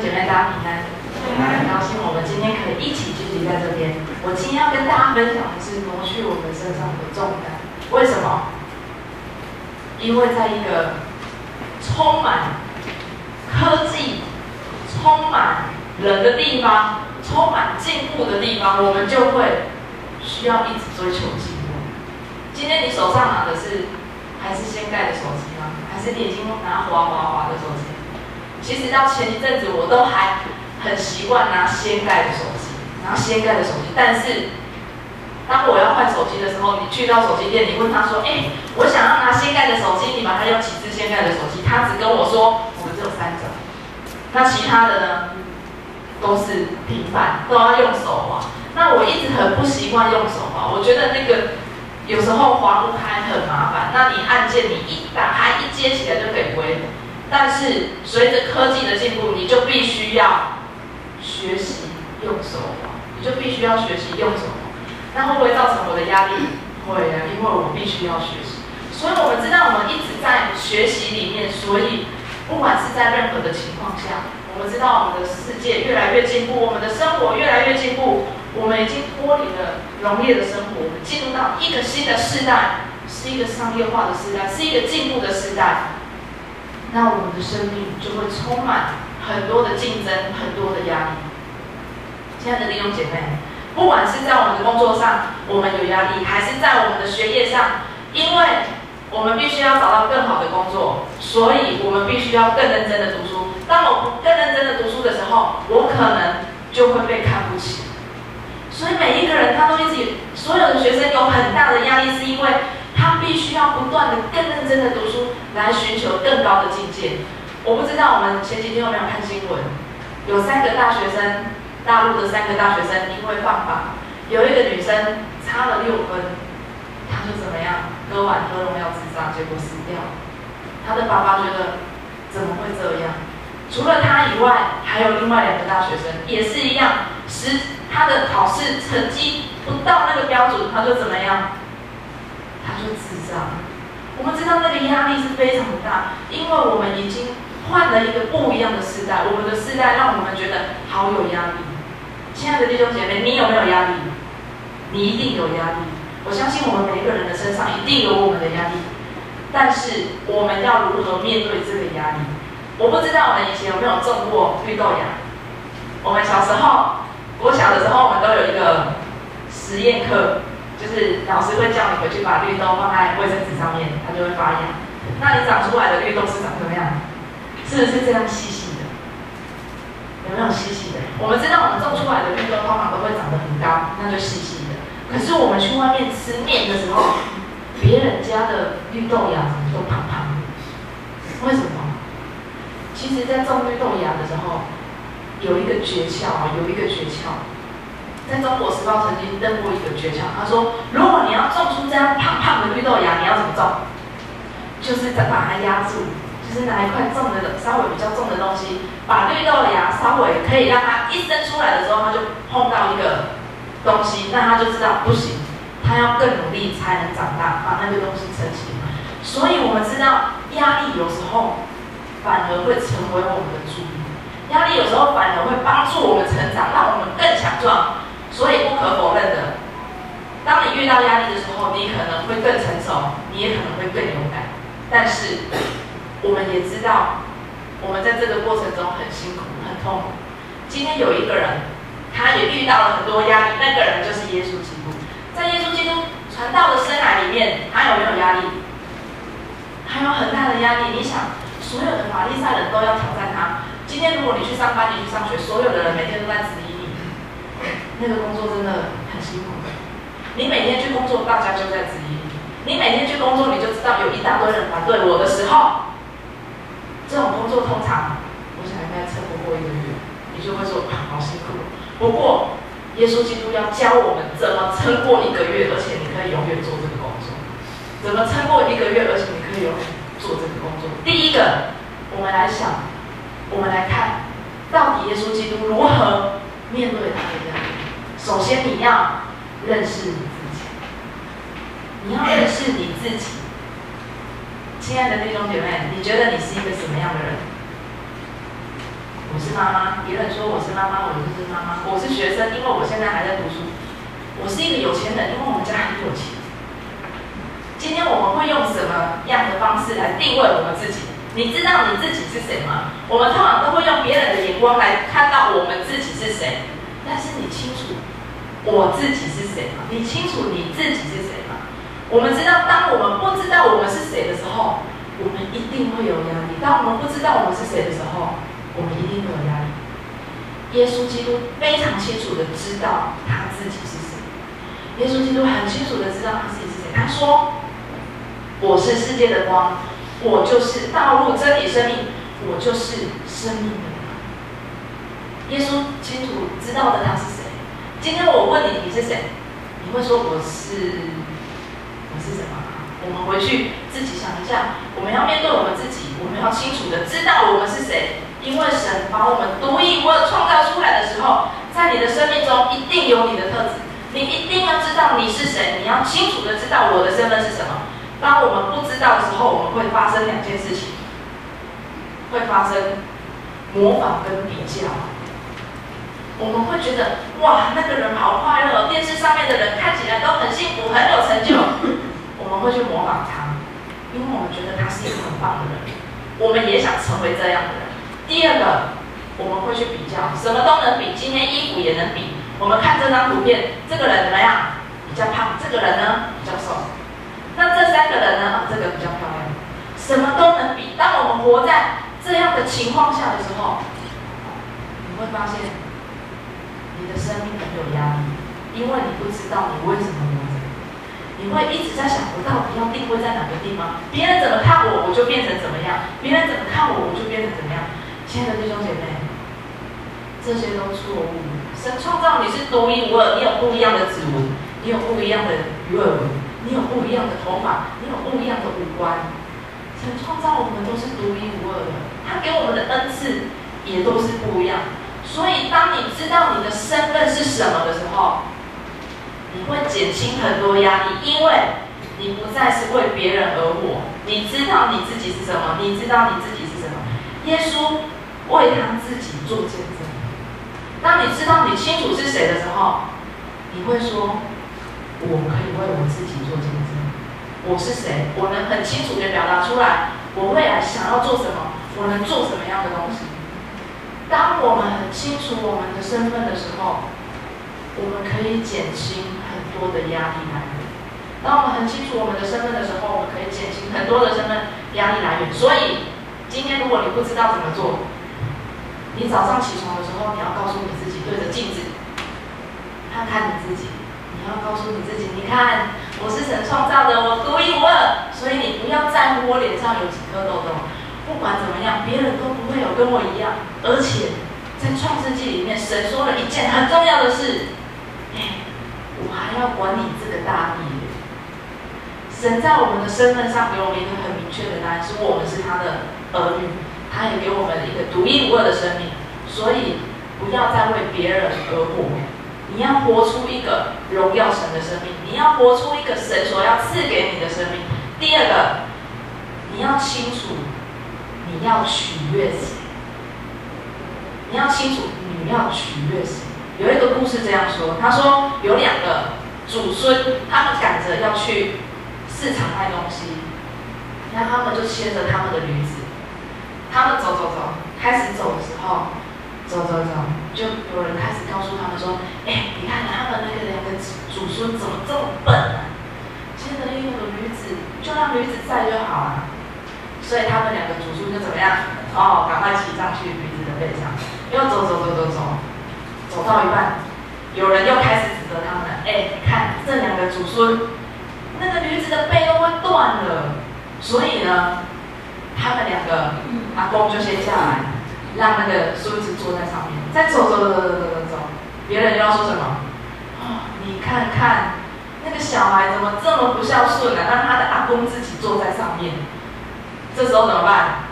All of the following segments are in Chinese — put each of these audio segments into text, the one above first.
姐妹，大家平安。很高兴我们今天可以一起聚集在这边。我今天要跟大家分享的是挪去我们身上的重担。为什么？因为在一个充满科技、充满人的地方、充满进步的地方，我们就会需要一直追求进步。今天你手上拿的是还是掀盖的手机吗？还是你已经拿滑滑滑的手机？其实到前一阵子，我都还很习惯拿掀盖的手机，拿掀盖的手机。但是，当我要换手机的时候，你去到手机店，你问他说：“哎，我想要拿掀盖的手机，你们还有几只掀盖的手机？”他只跟我说：“我们只有三种。”那其他的呢，都是平板，都要用手滑。那我一直很不习惯用手滑，我觉得那个有时候滑不开，很麻烦。那你按键，你一打开一接起来就可以。但是随着科技的进步，你就必须要学习用手，你就必须要学习用手。那会不会造成我的压力？会啊，因为我必须要学习。所以我们知道，我们一直在学习里面。所以不管是在任何的情况下，我们知道我们的世界越来越进步，我们的生活越来越进步。我们已经脱离了农业的生活，我们进入到一个新的时代，是一个商业化的时代，是一个进步的时代。那我们的生命就会充满很多的竞争，很多的压力。亲爱的弟兄姐妹，不管是在我们的工作上，我们有压力，还是在我们的学业上，因为我们必须要找到更好的工作，所以我们必须要更认真的读书。当我更认真的读书的时候，我可能就会被看不起。所以每一个人他都一直，所有的学生有很大的压力，是因为。他必须要不断的、更认真的读书，来寻求更高的境界。我不知道我们前几天有没有看新闻，有三个大学生，大陆的三个大学生因为犯法，有一个女生差了六分，她就怎么样，割腕喝农药自杀，结果死掉。她的爸爸觉得怎么会这样？除了他以外，还有另外两个大学生也是一样，十他的考试成绩不到那个标准，他就怎么样？他就自杀。我们知道那个压力是非常大，因为我们已经换了一个不一样的时代。我们的时代让我们觉得好有压力。亲爱的弟兄姐妹，你有没有压力？你一定有压力。我相信我们每一个人的身上一定有我们的压力，但是我们要如何面对这个压力？我不知道我们以前有没有种过绿豆芽。我们小时候，我小的时候，我们都有一个实验课。就是老师会叫你回去把绿豆放在卫生纸上面，它就会发芽。那你长出来的绿豆是长什么样？是不是这样细细的？有没有细细的？我们知道我们种出来的绿豆通常都会长得很高，那就细细的。可是我们去外面吃面的时候，别人家的绿豆芽怎么都胖胖的？为什么？其实，在种绿豆芽的时候，有一个诀窍啊，有一个诀窍。在中国时报曾经登过一个诀窍，他说：如果你要种出这样胖胖的绿豆芽，你要怎么种？就是再把它压住，就是拿一块重的、稍微比较重的东西，把绿豆芽稍微可以让它一伸出来的时候，它就碰到一个东西，那它就知道不行，它要更努力才能长大，把那个东西撑起。所以我们知道，压力有时候反而会成为我们的助力，压力有时候反而会帮助我们成长，让我们更强壮。所以不可否认的，当你遇到压力的时候，你可能会更成熟，你也可能会更勇敢。但是，我们也知道，我们在这个过程中很辛苦、很痛苦。今天有一个人，他也遇到了很多压力，那个人就是耶稣基督。在耶稣基督传道的生涯里面，他有没有压力？还有很大的压力。你想，所有的法利赛人都要挑战他。今天如果你去上班，你去上学，所有的人每天都在质疑。那个工作真的很辛苦。你每天去工作，大家就在质疑你。你每天去工作，你就知道有一大堆人反对我的时候，这种工作通常，我想应该撑不过一个月，你就会说好辛苦。不过，耶稣基督要教我们怎么撑过一个月，而且你可以永远做这个工作。怎么撑过一个月，而且你可以永远做这个工作？第一个，我们来想，我们来看，到底耶稣基督如何面对他的？首先，你要认识你自己。你要认识你自己，亲爱的弟兄姐妹，你觉得你是一个什么样的人？我是妈妈，别人说我是妈妈，我就是妈妈。我是学生，因为我现在还在读书。我是一个有钱人，因为我们家很有钱。今天我们会用什么样的方式来定位我们自己？你知道你自己是谁吗？我们通常都会用别人的眼光来看到我们自己是谁。但是你亲我自己是谁吗？你清楚你自己是谁吗？我们知道，当我们不知道我们是谁的时候，我们一定会有压力。当我们不知道我们是谁的时候，我们一定会有压力。耶稣基督非常清楚的知道他自己是谁。耶稣基督很清楚的知道他自己是谁。他说：“我是世界的光，我就是道路、真理、生命，我就是生命的光。”耶稣清楚知道的他是。今天我问你，你是谁？你会说我是我是什么？我们回去自己想一下。我们要面对我们自己，我们要清楚的知道我们是谁。因为神把我们独一无二创造出来的时候，在你的生命中一定有你的特质。你一定要知道你是谁，你要清楚的知道我的身份是什么。当我们不知道的时候，我们会发生两件事情，会发生模仿跟比较。我们会觉得哇，那个人好快乐，电视上面的人看起来都很幸福，很有成就。我们会去模仿他，因为我们觉得他是一个很棒的人，我们也想成为这样的人。第二个，我们会去比较，什么都能比，今天衣服也能比。我们看这张图片，这个人怎么样？比较胖。这个人呢，比较瘦。那这三个人呢？这个比较漂亮。什么都能比。当我们活在这样的情况下的时候，你会发现你的生命很有压力，因为你不知道你为什么活着。你会一直在想，我到底要定位在哪个地方？别人怎么看我，我就变成怎么样；别人怎么看我，我就变成怎么样。亲爱的弟兄姐妹，这些都错误。神创造你是独一无二，你有不一样的指纹，你有不一样的鱼尾纹，你有不一样的头发，你有不一样的五官。神创造我们都是独一无二的，他给我们的恩赐也都是不一样。所以，当你知道你的身份是什么的时候，你会减轻很多压力，因为你不再是为别人而活。你知道你自己是什么，你知道你自己是什么。耶稣为他自己做见证。当你知道你清楚是谁的时候，你会说：“我可以为我自己做见证，我是谁？我能很清楚的表达出来，我未来想要做什么，我能做什么样的东西。”当我们很清楚我们的身份的时候，我们可以减轻很多的压力来源。当我们很清楚我们的身份的时候，我们可以减轻很多的身份压力来源。所以，今天如果你不知道怎么做，你早上起床的时候，你要告诉你自己，对着镜子看看你自己。你要告诉你自己，你看我是神创造的，我独一无二。所以你不要在乎我脸上有几颗痘痘，不管怎么样，别人都不会有跟我一样。而且在创世纪里面，神说了一件很重要的事：哎，我还要管理这个大地。神在我们的身份上给我们一个很明确的答案，是我们是他的儿女。他也给我们一个独一无二的生命，所以不要再为别人而活，你要活出一个荣耀神的生命，你要活出一个神所要赐给你的生命。第二个，你要清楚你要取悦谁，你要清楚你要取悦谁。有一个故事这样说，他说有两个祖孙，他们赶着要去市场卖东西，然后他们就牵着他们的驴子。他们走走走，开始走的时候，走走走，就有人开始告诉他们说：“哎，你看他们那个两个祖孙怎么这么笨啊？牵着一个驴子，就让驴子在就好了。”所以他们两个祖孙就怎么样？哦，赶快骑上去驴子的背上，又走走走走走，走到一半，有人又开始指责他们了：“哎，看这两个祖孙，那个驴子的背都会断了。”所以呢？他们两个阿公就先下来，让那个孙子坐在上面，再走走走走走走走。别人又要说什么？哦，你看看那个小孩怎么这么不孝顺呢？让他的阿公自己坐在上面。这时候怎么办？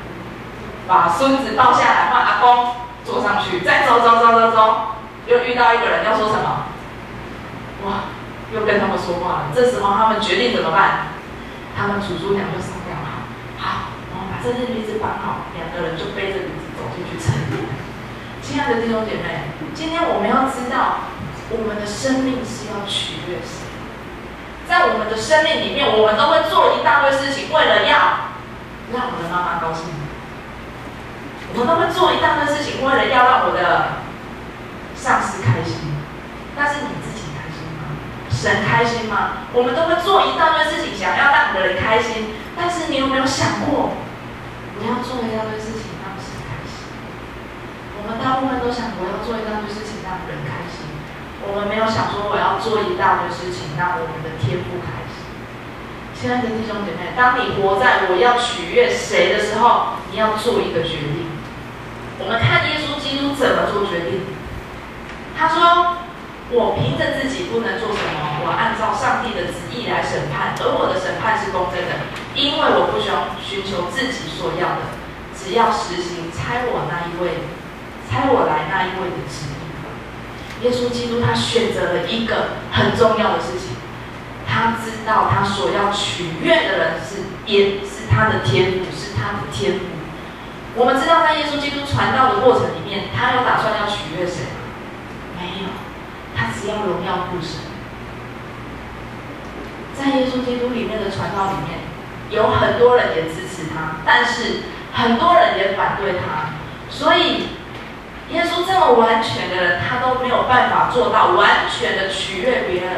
把孙子抱下来，换阿公坐上去，再走走走走走。又遇到一个人要说什么？哇，又跟他们说话了。这时候他们决定怎么办？他们祖叔俩就商量好，好。我们把这只驴子绑好，两个人就背着驴子走进去城里。亲爱的弟兄姐妹，今天我们要知道，我们的生命是要取悦谁？在我们的生命里面，我们都会做一大堆事情，为了要让我的妈妈高兴。我们都会做一大堆事情，为了要让我的上司开心。但是你自己开心吗？神开心吗？我们都会做一大堆事情，想要让人开心。但是你有没有想过，你要做一大堆事情让神开心？我们大部分都想，我要做一大堆事情让人开心。我们没有想说，我要做一大堆事情让我们的天父开心。亲爱的弟兄姐妹，当你活在我要取悦谁的时候，你要做一个决定。我们看耶稣基督怎么做决定。他说：“我凭着自己不能做什么，我按照上帝的旨意来审判，而我的审判是公正的，因为我不需要寻求自己所要的，只要实行猜我那一位。”猜我来那一位的旨意。耶稣基督他选择了一个很重要的事情，他知道他所要取悦的人是耶，是他的天赋，是他的天赋。我们知道在耶稣基督传道的过程里面，他有打算要取悦谁吗？没有，他只要荣耀父神。在耶稣基督里面的传道里面，有很多人也支持他，但是很多人也反对他，所以。耶稣这么完全的人，他都没有办法做到完全的取悦别人。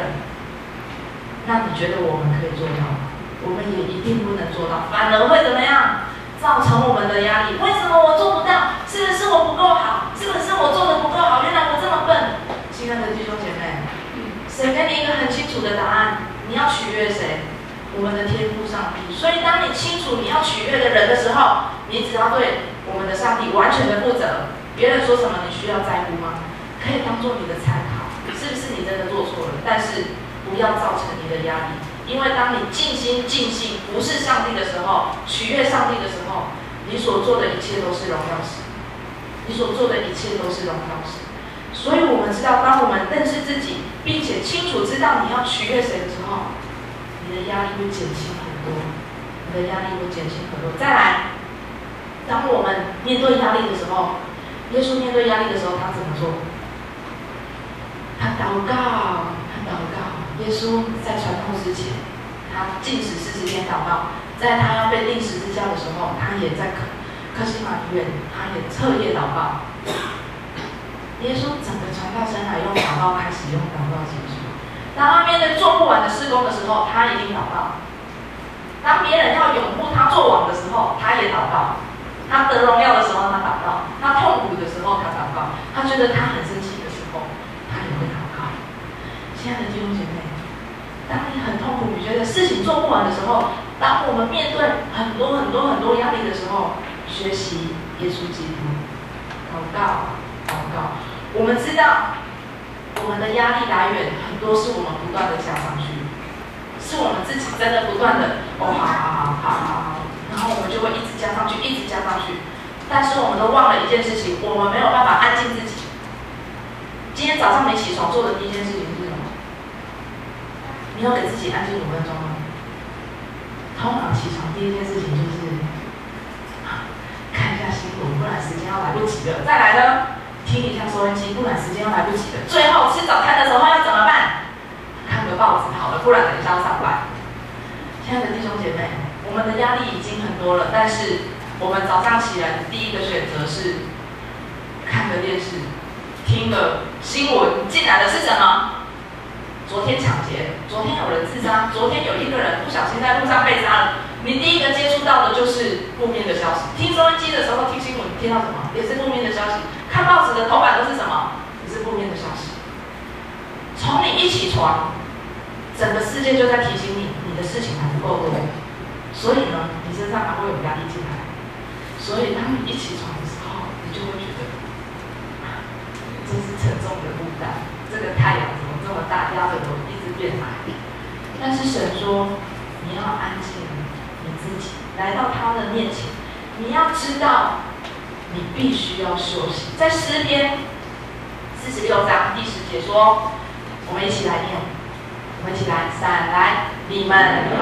那你觉得我们可以做到吗？我们也一定不能做到，反而会怎么样？造成我们的压力。为什么我做不到？是不是我不够好？是不是我做的不够好？原来我这么笨。亲爱的弟兄姐妹，谁给你一个很清楚的答案？你要取悦谁？我们的天赋上帝。所以当你清楚你要取悦的人的时候，你只要对我们的上帝完全的负责。别人说什么，你需要在乎吗？可以当做你的参考，是不是你真的做错了？但是不要造成你的压力，因为当你尽心尽性不是上帝的时候，取悦上帝的时候，你所做的一切都是荣耀神，你所做的一切都是荣耀神。所以我们知道，当我们认识自己，并且清楚知道你要取悦谁的时候，你的压力会减轻很多，你的压力会减轻很多。再来，当我们面对压力的时候。耶稣面对压力的时候，他怎么做？他祷告，他祷告。耶稣在传道之前，他禁食四十天祷告。在他要被钉十字架的时候，他也在克克西马医院，他也彻夜祷告。耶稣整个传道生涯用祷告开始，用祷告结束。当他面对做不完的施工的时候，他一定祷告。当别人要拥护他做完的时候，他也祷告。他得荣耀的时候，他祷告；他痛苦的时候，他祷告；他觉得他很生气的时候，他也会祷告。亲爱的弟兄姐妹，做不完的时候，当我们面对很多很多很多压力的时候，学习耶稣基督，祷告，祷告。我们知道，我们的压力来源很多是我们不断的加上去，是我们自己真的不断的，哦，好好好好好好。然后我们就会一直加上去，一直加上去，但是我们都忘了一件事情，我们没有办法安静自己。今天早上没起床做的第一件事情是什么？你要给自己安静五分钟吗？通常起床第一件事情就是看一下新闻，不然时间要来不及了。再来呢，听一下收音机，不然时间要来不及了。最后吃早餐的时候要怎么办？看个报纸好了，不然等一下要上班。亲爱的弟兄姐妹。我们的压力已经很多了，但是我们早上起来第一个选择是看个电视，听个新闻。进来的是什么？昨天抢劫，昨天有人自杀，昨天有一个人不小心在路上被杀了。你第一个接触到的就是负面的消息。听收音机的时候听新闻，听到什么？也是负面的消息。看报纸的头版都是什么？也是负面的消息。从你一起床，整个世界就在提醒你，你的事情还不够多。所以呢，你身上还会有压力进来。所以当你一起床的时候，你就会觉得，这是沉重的负担。这个太阳这么大，压着我一直变矮。但是神说，你要安静，你自己来到他的面前，你要知道，你必须要休息。在诗篇四十六章第十节说，我们一起来念，我们一起来，三来，你们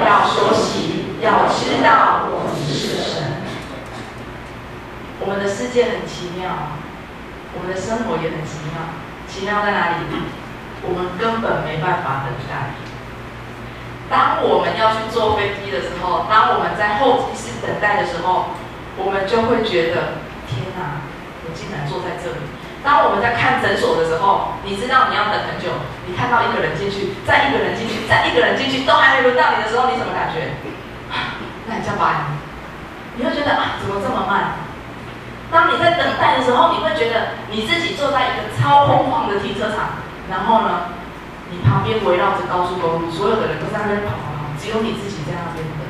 要休息。要知道我们是神，我们的世界很奇妙，我们的生活也很奇妙。奇妙在哪里？我们根本没办法等待。当我们要去坐飞机的时候，当我们在候机室等待的时候，我们就会觉得：天哪，我竟然坐在这里。当我们在看诊所的时候，你知道你要等很久，你看到一个人进去，再一个人进去，再一个人进去，都还没轮到你的时候，你什么感觉？那你叫白，你会觉得啊，怎么这么慢？当你在等待的时候，你会觉得你自己坐在一个超空旷的停车场，然后呢？你旁边围绕着高速公路，所有的人都在那边跑跑跑，只有你自己在那边等。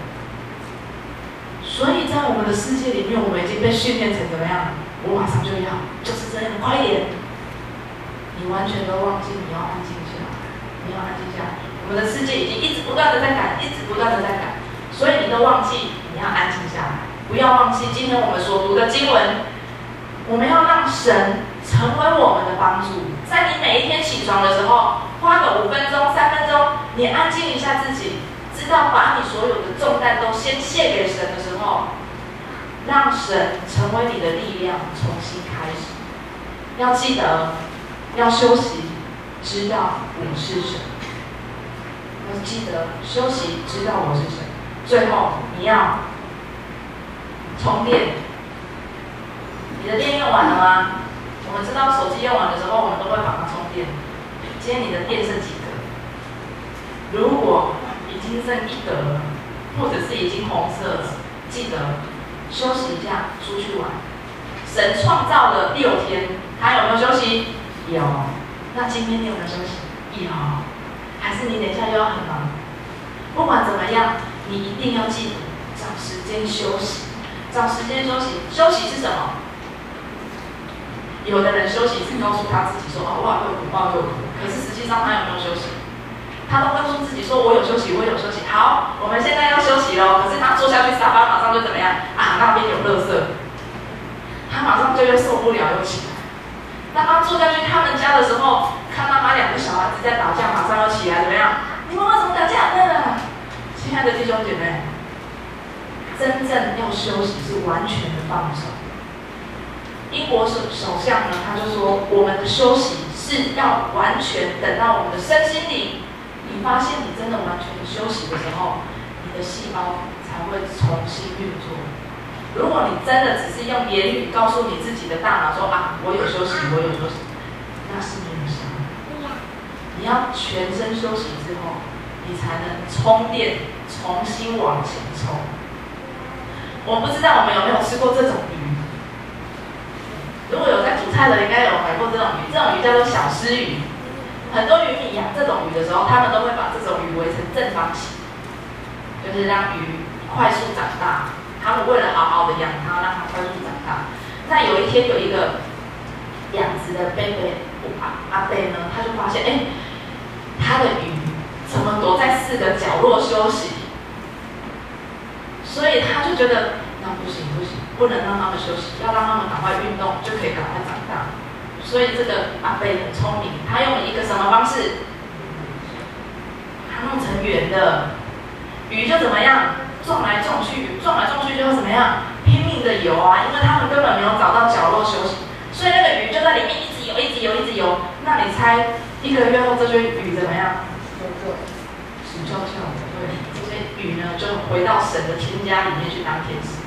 所以在我们的世界里面，我们已经被训练成怎么样？我马上就要，就是这样，快点！你完全都忘记你要安静下来，你要安静下来。我们的世界已经一直不断的在改，一直不断的在改，所以你都忘记你要安静下来。不要忘记今天我们所读的经文，我们要让神成为我们的帮助。在你每一天起床的时候，花个五分钟、三分钟，你安静一下自己，知道把你所有的重担都先卸给神的时候，让神成为你的力量，重新开始。要记得要休息，知道我是谁。要记得休息，知道我是谁。最后你要充电，你的电用完了吗？我们知道手机用完的时候，我们都会把它充电。今天你的电剩几格？如果已经剩一格了，或者是已经红色了，记得休息一下，出去玩。神创造了六天，他有没有休息？有。那今天你有没有休息？有。还是你等一下又要很忙？不管怎么样，你一定要记得找时间休息，找时间休息。休息是什么？有的人休息是告诉他自己说：“哦，我又苦，我又苦。”可是实际上他有没有休息？他都告诉自己说：“我有休息，我有休息。”好，我们现在要休息喽。可是他坐下去沙发，马上就怎么样？啊，那边有垃圾，他马上就又受不了，又起来。当他坐下去他们家的时候，看到他两个小孩子在打架，马上要起来，怎么样？你们为什么打架呢？亲爱的弟兄姐妹，真正要休息是完全的放手。英国首首相呢，他就说，我们的休息是要完全等到我们的身心灵，你发现你真的完全休息的时候，你的细胞才会重新运作。如果你真的只是用言语告诉你自己的大脑说啊，我有休息，我有休息，那是没有效。你要全身休息之后，你才能充电，重新往前冲。我不知道我们有没有吃过这种鱼。如果有在煮菜的，应该有买过这种鱼。这种鱼叫做小丝鱼。很多渔民养这种鱼的时候，他们都会把这种鱼围成正方形，就是让鱼快速长大。他们为了好好的养它，让它快速长大。那有一天有一个养殖的贝贝阿阿贝呢，他就发现，哎，他的鱼怎么躲在四个角落休息？所以他就觉得。那不行不行，不能让他们休息，要让他们赶快运动，就可以赶快长大。所以这个阿贝很聪明，他用一个什么方式？他弄成圆的，鱼就怎么样？撞来撞去，撞来撞去就会怎么样？拼命的游啊，因为他们根本没有找到角落休息，所以那个鱼就在里面一直游，一直游，一直游。那你猜一个月后这些鱼怎么样？死翘翘的，鱼呢就回到神的天家里面去当天使。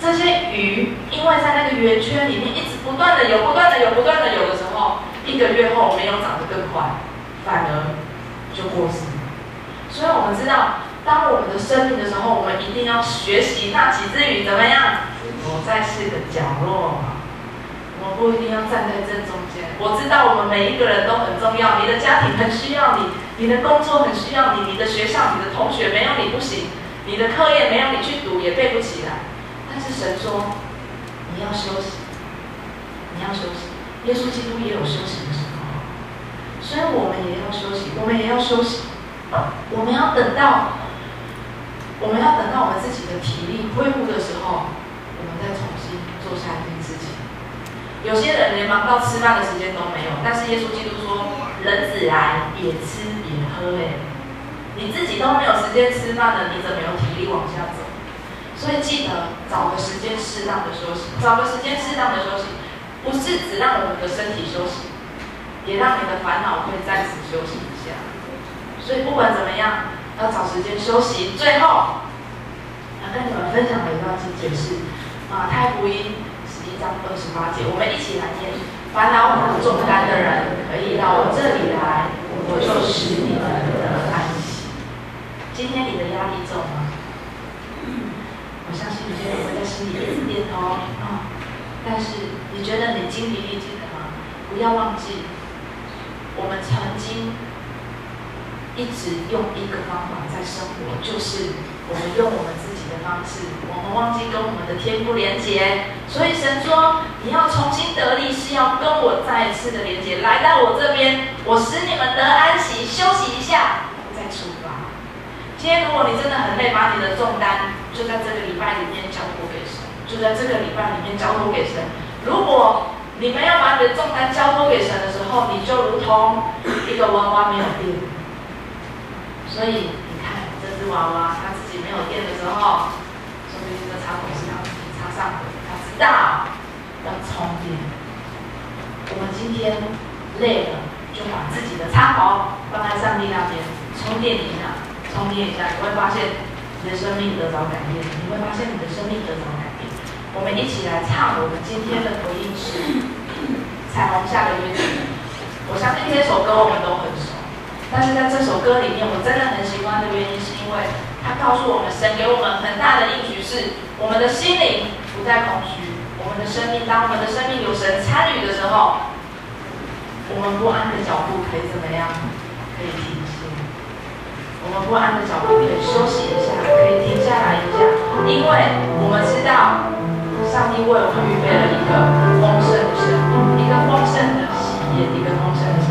这些鱼，因为在那个圆圈里面一直不断的游，不断的游，不断的游的时候，一个月后没有长得更快，反而就过世。所以我们知道，当我们的生命的时候，我们一定要学习那几只鱼怎么样，躲在四个角落。我不一定要站在正中间。我知道我们每一个人都很重要，你的家庭很需要你，你的工作很需要你，你的学校、你的同学没有你不行，你的课业没有你去读也背不起来。但是神说，你要休息，你要休息。耶稣基督也有休息的时候，所以我们也要休息，我们也要休息。我们要等到，我们要等到我们自己的体力恢复的时候，我们再重新做下一件。有些人连忙到吃饭的时间都没有，但是耶稣基督说，人子来也吃也喝，哎，你自己都没有时间吃饭了，你怎么有体力往下走？所以记得找个时间适当的休息，找个时间适当的休息。不是只让我们的身体休息，也让你的烦恼可以暂时休息一下。所以不管怎么样，要找时间休息。最后，要跟你们分享的一段经节是马太福音十一章二十八节，我们一起来念：烦恼和重担的人可以到我这里来，我就使你们得安息。今天你的压力重吗？我相信有些人会在心里一直点头啊。但是你觉得你精疲力尽了吗？不要忘记，我们曾经。一直用一个方法在生活，就是我们用我们自己的方式，我们忘记跟我们的天赋连接。所以神说，你要重新得力，是要跟我再一次的连接，来到我这边，我使你们得安息，休息一下，再出发。今天如果你真的很累，把你的重担就在这个礼拜里面交托给神，就在这个礼拜里面交托给神。如果你没有把你的重担交托给神的时候，你就如同一个娃娃没有电。所以娃娃它自己没有电的时候，说不定这个插头是要插上的。它知道要充电。我们今天累了，就把自己的插头放在上帝那边充电一下，充电一下，你会发现你的生命得到改变。你会发现你的生命得到改变。我们一起来唱我们今天的回应诗《彩虹下的约定》。我相信这首歌我们都很熟。但是在这首歌里面，我真的很喜欢的原因，是因为它告诉我们，神给我们很大的应许，是我们的心灵不再空虚，我们的生命，当我们的生命有神参与的时候，我们不安的脚步可以怎么样？可以停歇。我们不安的脚步可以休息一下，可以停下来一下，因为我们知道，上帝为我们预备了一个丰盛的生命，一个丰盛的喜悦，一个丰盛的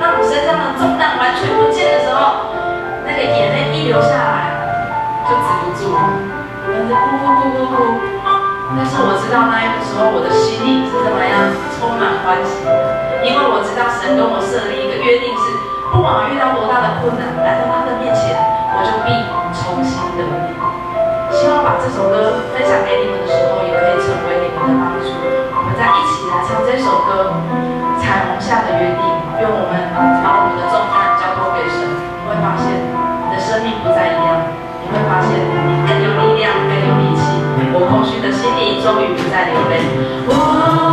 当我身上的重担完全不见的时候，那个眼泪一流下来，就止不住了，跟着哭哭哭哭哭。但是我知道那一个时候我的心里是怎么样充满欢喜，因为我知道神跟我设立一个约定是，不管遇到多大的困难，来到他的面前，我就必重新得力。希望把这首歌分享给你们的时候，也可以成为你们的帮助。我们再一起来唱这首歌《彩虹下的约定》，愿我们把我们的重担交托给神，你会发现你的生命不再一样，你会发现你更有力量，更有力气。我空虚的心灵终于不再流泪。我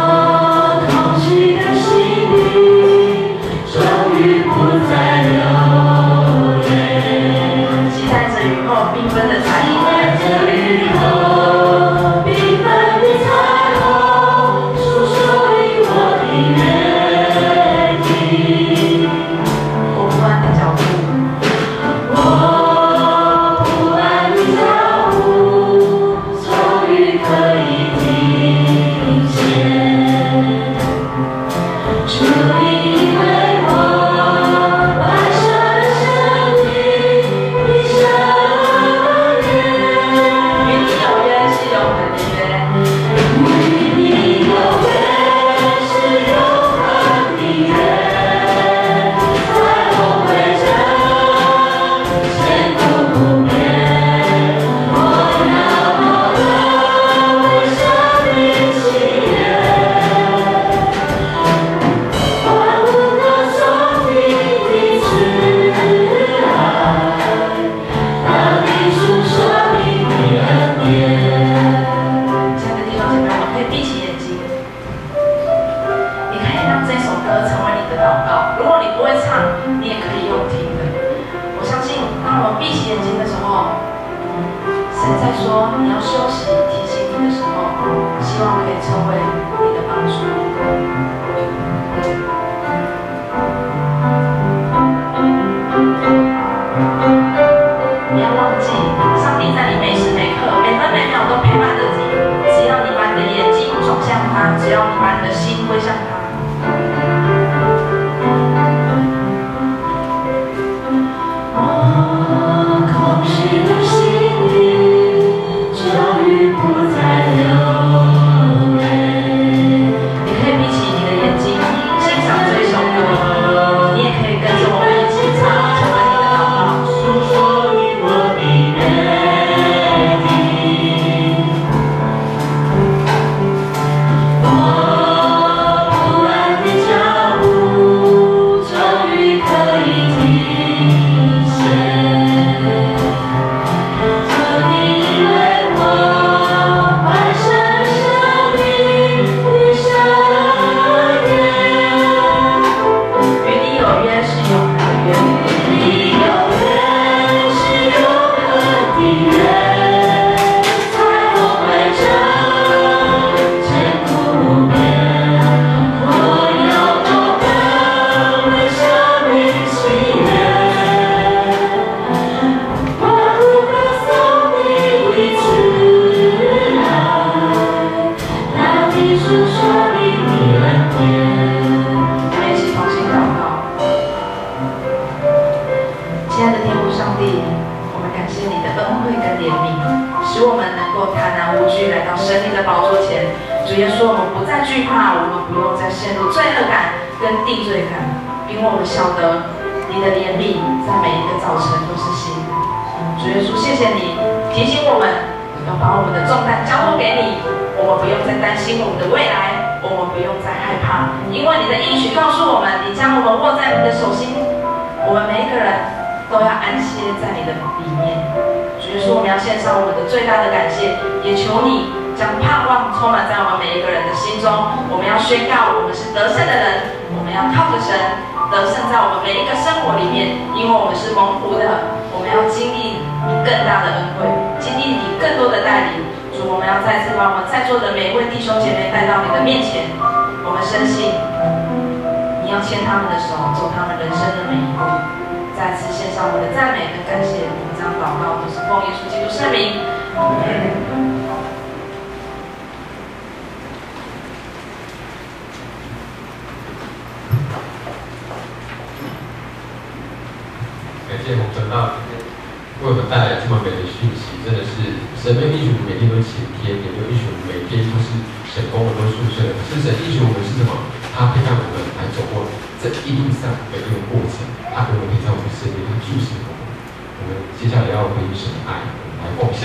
我们一起重新祷告。亲爱的天父上帝，我们感谢你的恩惠跟怜悯，使我们能够坦然无惧来到神你的宝座前。主耶稣，我们不再惧怕，我们不用再陷入罪恶感跟定罪感，因为我们晓得你的怜悯在每一个早晨都是新的。主耶稣，谢谢你提醒我们，要把我们的重担交付给你。我们不用再担心我们的未来，我们不用再害怕，因为你的应许告诉我们，你将我们握在你的手心，我们每一个人都要安歇在你的里面。主耶稣，我们要献上我们的最大的感谢，也求你将盼望充满在我们每一个人的心中。我们要宣告，我们是得胜的人，我们要靠着神得胜在我们每一个生活里面，因为我们是蒙福的，我们要经历你更大的恩惠，经历你更多的带领。主，我们要再次把我们在座的每一位弟兄姐妹带到你的面前，我们深信你要牵他们的手，走他们人生的每一步。再次献上我的赞美跟感谢，我们这样祷告都是奉耶稣基督圣名。阿门感谢洪传道为我们带来这么美的讯息，神父弟兄每天都体天，也就弟兄每天不是神工，我们都宿舍了。是神弟兄，我们是什么？他陪伴我们来走过这一生的一个过程，他给我们陪在我们身边，他就是我们。我们接下来要以神的爱来奉献。